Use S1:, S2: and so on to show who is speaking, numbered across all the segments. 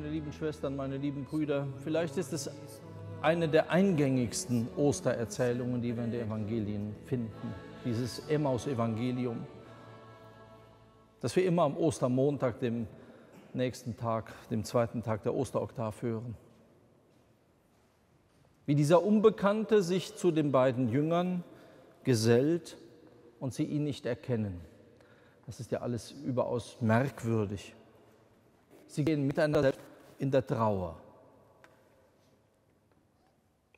S1: meine lieben Schwestern, meine lieben Brüder, vielleicht ist es eine der eingängigsten Ostererzählungen, die wir in den Evangelien finden, dieses Emmaus-Evangelium, das wir immer am Ostermontag, dem nächsten Tag, dem zweiten Tag der Osteroktav hören. Wie dieser Unbekannte sich zu den beiden Jüngern gesellt und sie ihn nicht erkennen. Das ist ja alles überaus merkwürdig. Sie gehen miteinander in der Trauer.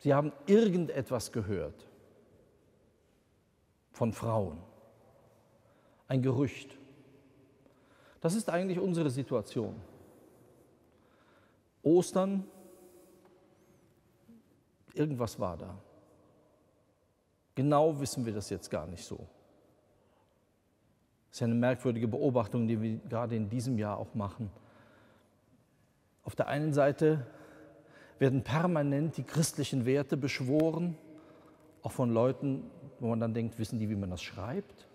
S1: Sie haben irgendetwas gehört von Frauen. Ein Gerücht. Das ist eigentlich unsere Situation. Ostern, irgendwas war da. Genau wissen wir das jetzt gar nicht so. Das ist ja eine merkwürdige Beobachtung, die wir gerade in diesem Jahr auch machen. Auf der einen Seite werden permanent die christlichen Werte beschworen, auch von Leuten, wo man dann denkt, wissen die, wie man das schreibt?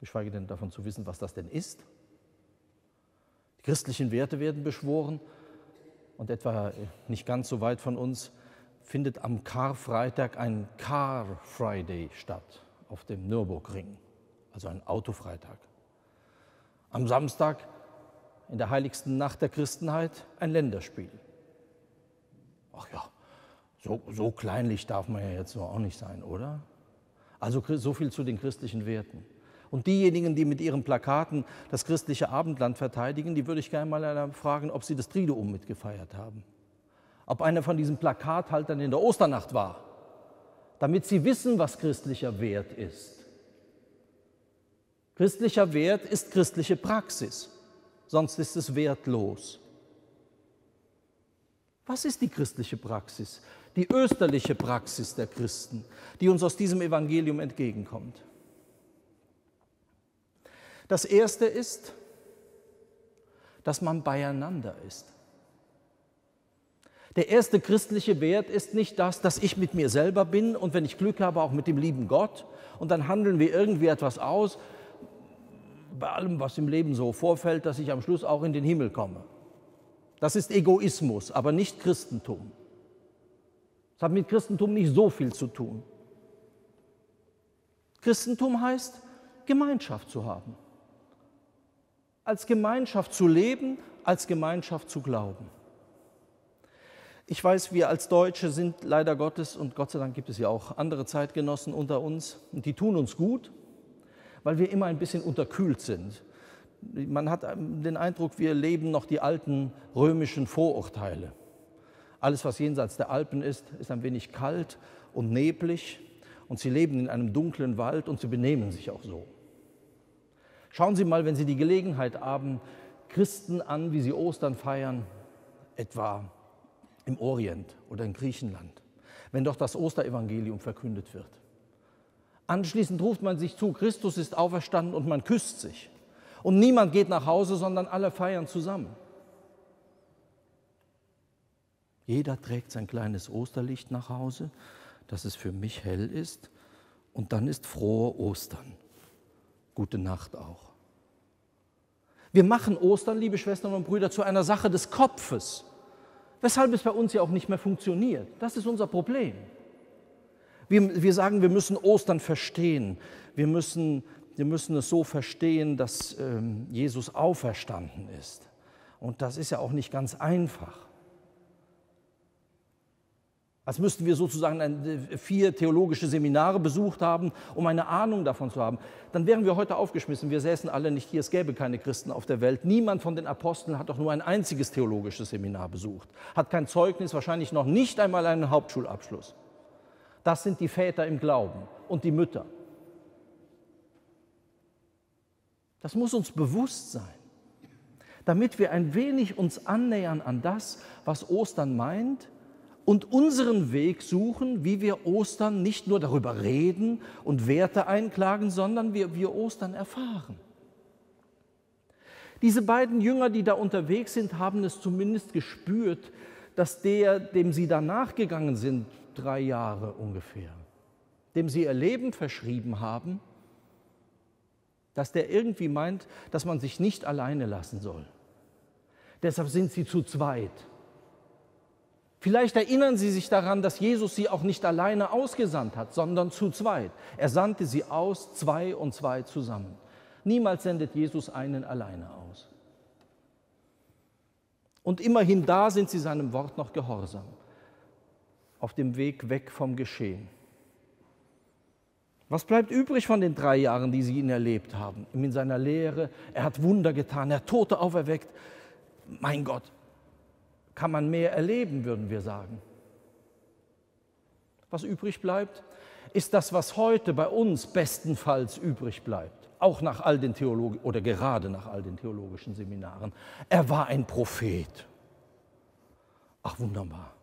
S1: Geschweige denn davon zu wissen, was das denn ist. Die christlichen Werte werden beschworen und etwa nicht ganz so weit von uns findet am Karfreitag ein Car Friday statt auf dem Nürburgring, also ein Autofreitag. Am Samstag in der heiligsten Nacht der Christenheit ein Länderspiel. Ach ja, so, so kleinlich darf man ja jetzt so auch nicht sein, oder? Also so viel zu den christlichen Werten. Und diejenigen, die mit ihren Plakaten das christliche Abendland verteidigen, die würde ich gerne mal fragen, ob sie das Triduum mitgefeiert haben. Ob einer von diesen Plakathaltern in der Osternacht war, damit sie wissen, was christlicher Wert ist. Christlicher Wert ist christliche Praxis sonst ist es wertlos. Was ist die christliche Praxis? Die österliche Praxis der Christen, die uns aus diesem Evangelium entgegenkommt. Das erste ist, dass man beieinander ist. Der erste christliche Wert ist nicht das, dass ich mit mir selber bin und wenn ich Glück habe, auch mit dem lieben Gott und dann handeln wir irgendwie etwas aus bei allem, was im Leben so vorfällt, dass ich am Schluss auch in den Himmel komme. Das ist Egoismus, aber nicht Christentum. Das hat mit Christentum nicht so viel zu tun. Christentum heißt, Gemeinschaft zu haben. Als Gemeinschaft zu leben, als Gemeinschaft zu glauben. Ich weiß, wir als Deutsche sind leider Gottes, und Gott sei Dank gibt es ja auch andere Zeitgenossen unter uns, und die tun uns gut, weil wir immer ein bisschen unterkühlt sind. Man hat den Eindruck, wir leben noch die alten römischen Vorurteile. Alles, was jenseits der Alpen ist, ist ein wenig kalt und neblig und sie leben in einem dunklen Wald und sie benehmen sich auch so. Schauen Sie mal, wenn Sie die Gelegenheit haben, Christen an, wie sie Ostern feiern, etwa im Orient oder in Griechenland, wenn doch das Osterevangelium verkündet wird. Anschließend ruft man sich zu, Christus ist auferstanden und man küsst sich. Und niemand geht nach Hause, sondern alle feiern zusammen. Jeder trägt sein kleines Osterlicht nach Hause, dass es für mich hell ist. Und dann ist frohe Ostern. Gute Nacht auch. Wir machen Ostern, liebe Schwestern und Brüder, zu einer Sache des Kopfes, weshalb es bei uns ja auch nicht mehr funktioniert. Das ist unser Problem. Wir, wir sagen, wir müssen Ostern verstehen. Wir müssen, wir müssen es so verstehen, dass ähm, Jesus auferstanden ist. Und das ist ja auch nicht ganz einfach. Als müssten wir sozusagen ein, vier theologische Seminare besucht haben, um eine Ahnung davon zu haben. Dann wären wir heute aufgeschmissen. Wir säßen alle nicht hier. Es gäbe keine Christen auf der Welt. Niemand von den Aposteln hat doch nur ein einziges theologisches Seminar besucht, hat kein Zeugnis, wahrscheinlich noch nicht einmal einen Hauptschulabschluss. Das sind die Väter im Glauben und die Mütter. Das muss uns bewusst sein, damit wir ein wenig uns annähern an das, was Ostern meint und unseren Weg suchen, wie wir Ostern nicht nur darüber reden und Werte einklagen, sondern wie wir Ostern erfahren. Diese beiden Jünger, die da unterwegs sind, haben es zumindest gespürt, dass der, dem sie da nachgegangen sind, drei Jahre ungefähr, dem sie ihr Leben verschrieben haben, dass der irgendwie meint, dass man sich nicht alleine lassen soll. Deshalb sind sie zu zweit. Vielleicht erinnern Sie sich daran, dass Jesus sie auch nicht alleine ausgesandt hat, sondern zu zweit. Er sandte sie aus, zwei und zwei zusammen. Niemals sendet Jesus einen alleine aus. Und immerhin da sind sie seinem Wort noch gehorsam, auf dem Weg weg vom Geschehen. Was bleibt übrig von den drei Jahren, die sie ihn erlebt haben? In seiner Lehre, er hat Wunder getan, er hat Tote auferweckt. Mein Gott, kann man mehr erleben, würden wir sagen. Was übrig bleibt, ist das, was heute bei uns bestenfalls übrig bleibt, auch nach all den Theologen oder gerade nach all den theologischen Seminaren. Er war ein Prophet. Ach wunderbar,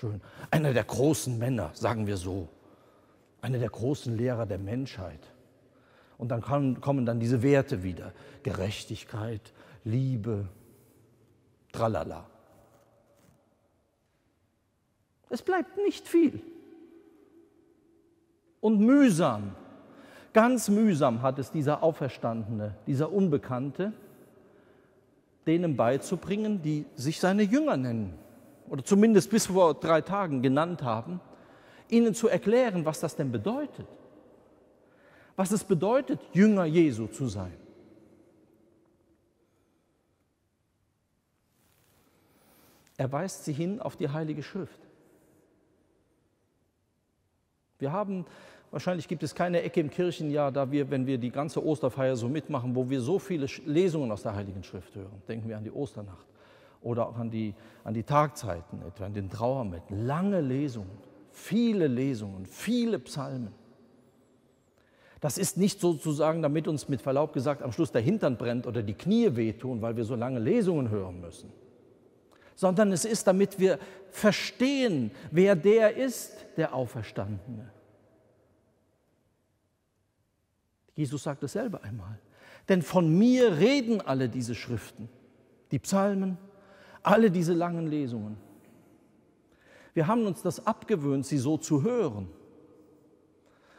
S1: schön. Einer der großen Männer, sagen wir so einer der großen Lehrer der Menschheit. Und dann kommen dann diese Werte wieder. Gerechtigkeit, Liebe, tralala. Es bleibt nicht viel. Und mühsam, ganz mühsam hat es dieser Auferstandene, dieser Unbekannte, denen beizubringen, die sich seine Jünger nennen oder zumindest bis vor drei Tagen genannt haben, ihnen zu erklären, was das denn bedeutet. Was es bedeutet, Jünger Jesu zu sein. Er weist sie hin auf die Heilige Schrift. Wir haben, wahrscheinlich gibt es keine Ecke im Kirchenjahr, da wir, wenn wir die ganze Osterfeier so mitmachen, wo wir so viele Lesungen aus der Heiligen Schrift hören. Denken wir an die Osternacht oder auch an die, an die Tagzeiten, etwa an den Trauermetten. Lange Lesungen viele Lesungen, viele Psalmen. Das ist nicht sozusagen, damit uns mit Verlaub gesagt am Schluss der Hintern brennt oder die Knie wehtun, weil wir so lange Lesungen hören müssen, sondern es ist, damit wir verstehen, wer der ist, der Auferstandene. Jesus sagt es selber einmal. Denn von mir reden alle diese Schriften, die Psalmen, alle diese langen Lesungen. Wir haben uns das abgewöhnt, sie so zu hören,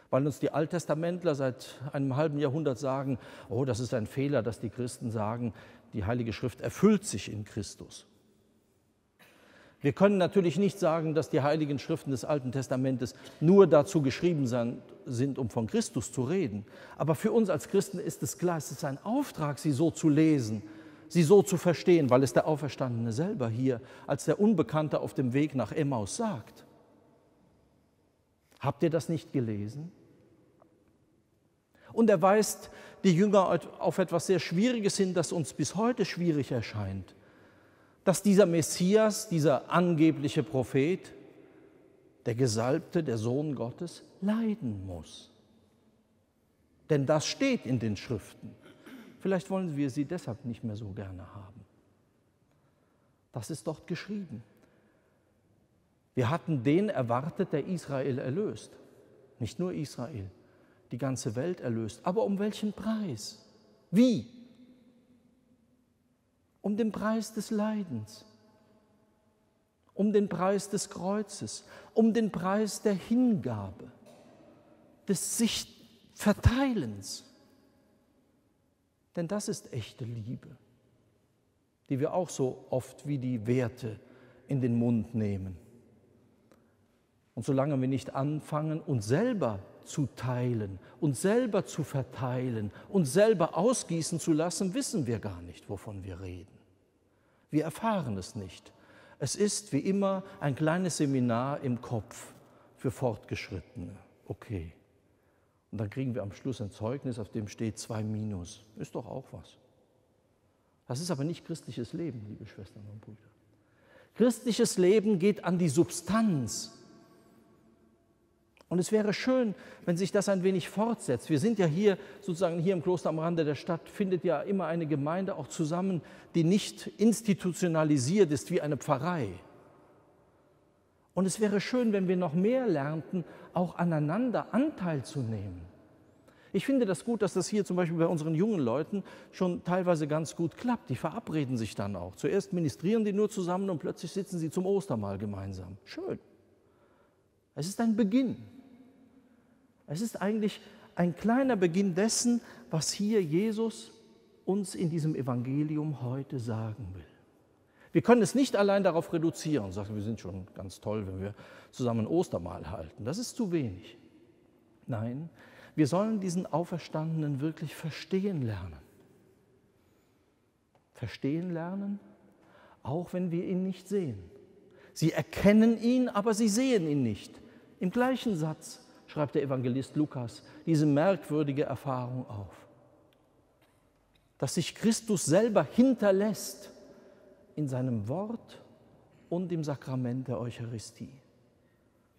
S1: weil uns die Alttestamentler seit einem halben Jahrhundert sagen, oh, das ist ein Fehler, dass die Christen sagen, die Heilige Schrift erfüllt sich in Christus. Wir können natürlich nicht sagen, dass die heiligen Schriften des Alten Testamentes nur dazu geschrieben sind, um von Christus zu reden. Aber für uns als Christen ist es klar, es ist ein Auftrag, sie so zu lesen, sie so zu verstehen, weil es der Auferstandene selber hier als der Unbekannte auf dem Weg nach Emmaus sagt. Habt ihr das nicht gelesen? Und er weist die Jünger auf etwas sehr Schwieriges hin, das uns bis heute schwierig erscheint. Dass dieser Messias, dieser angebliche Prophet, der Gesalbte, der Sohn Gottes, leiden muss. Denn das steht in den Schriften. Vielleicht wollen wir sie deshalb nicht mehr so gerne haben. Das ist dort geschrieben. Wir hatten den erwartet, der Israel erlöst. Nicht nur Israel, die ganze Welt erlöst. Aber um welchen Preis? Wie? Um den Preis des Leidens, um den Preis des Kreuzes, um den Preis der Hingabe, des sich Verteilens. Denn das ist echte Liebe, die wir auch so oft wie die Werte in den Mund nehmen. Und solange wir nicht anfangen, uns selber zu teilen, uns selber zu verteilen, uns selber ausgießen zu lassen, wissen wir gar nicht, wovon wir reden. Wir erfahren es nicht. Es ist wie immer ein kleines Seminar im Kopf für Fortgeschrittene. Okay. Und dann kriegen wir am Schluss ein Zeugnis, auf dem steht zwei Minus. Ist doch auch was. Das ist aber nicht christliches Leben, liebe Schwestern und Brüder. Christliches Leben geht an die Substanz. Und es wäre schön, wenn sich das ein wenig fortsetzt. Wir sind ja hier, sozusagen hier im Kloster am Rande der Stadt, findet ja immer eine Gemeinde auch zusammen, die nicht institutionalisiert ist wie eine Pfarrei. Und es wäre schön, wenn wir noch mehr lernten, auch aneinander Anteil zu nehmen. Ich finde das gut, dass das hier zum Beispiel bei unseren jungen Leuten schon teilweise ganz gut klappt. Die verabreden sich dann auch. Zuerst ministrieren die nur zusammen und plötzlich sitzen sie zum Ostermahl gemeinsam. Schön. Es ist ein Beginn. Es ist eigentlich ein kleiner Beginn dessen, was hier Jesus uns in diesem Evangelium heute sagen will. Wir können es nicht allein darauf reduzieren und sagen, wir sind schon ganz toll, wenn wir zusammen Ostermahl halten. Das ist zu wenig. Nein, wir sollen diesen Auferstandenen wirklich verstehen lernen. Verstehen lernen, auch wenn wir ihn nicht sehen. Sie erkennen ihn, aber sie sehen ihn nicht. Im gleichen Satz schreibt der Evangelist Lukas diese merkwürdige Erfahrung auf, dass sich Christus selber hinterlässt in seinem Wort und im Sakrament der Eucharistie.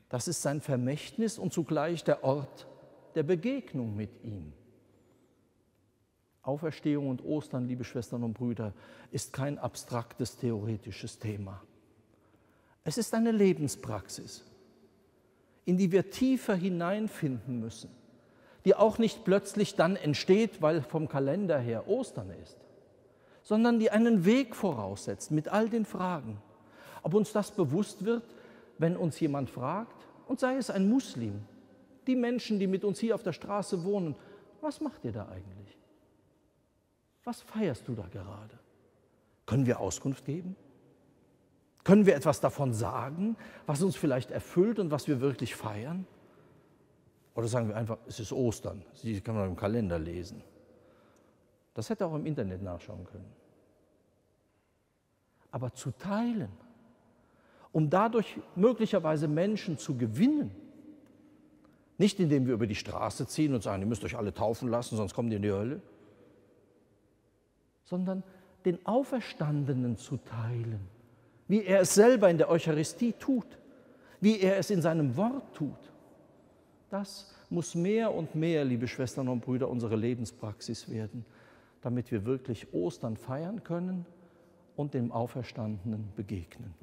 S1: Das ist sein Vermächtnis und zugleich der Ort der Begegnung mit ihm. Auferstehung und Ostern, liebe Schwestern und Brüder, ist kein abstraktes theoretisches Thema. Es ist eine Lebenspraxis, in die wir tiefer hineinfinden müssen, die auch nicht plötzlich dann entsteht, weil vom Kalender her Ostern ist, sondern die einen Weg voraussetzt mit all den Fragen. Ob uns das bewusst wird, wenn uns jemand fragt, und sei es ein Muslim, die Menschen, die mit uns hier auf der Straße wohnen, was macht ihr da eigentlich? Was feierst du da gerade? Können wir Auskunft geben? Können wir etwas davon sagen, was uns vielleicht erfüllt und was wir wirklich feiern? Oder sagen wir einfach, es ist Ostern, Sie kann man im Kalender lesen. Das hätte auch im Internet nachschauen können. Aber zu teilen, um dadurch möglicherweise Menschen zu gewinnen, nicht indem wir über die Straße ziehen und sagen, ihr müsst euch alle taufen lassen, sonst kommt ihr in die Hölle, sondern den Auferstandenen zu teilen, wie er es selber in der Eucharistie tut, wie er es in seinem Wort tut. Das muss mehr und mehr, liebe Schwestern und Brüder, unsere Lebenspraxis werden, damit wir wirklich Ostern feiern können und dem Auferstandenen begegnen.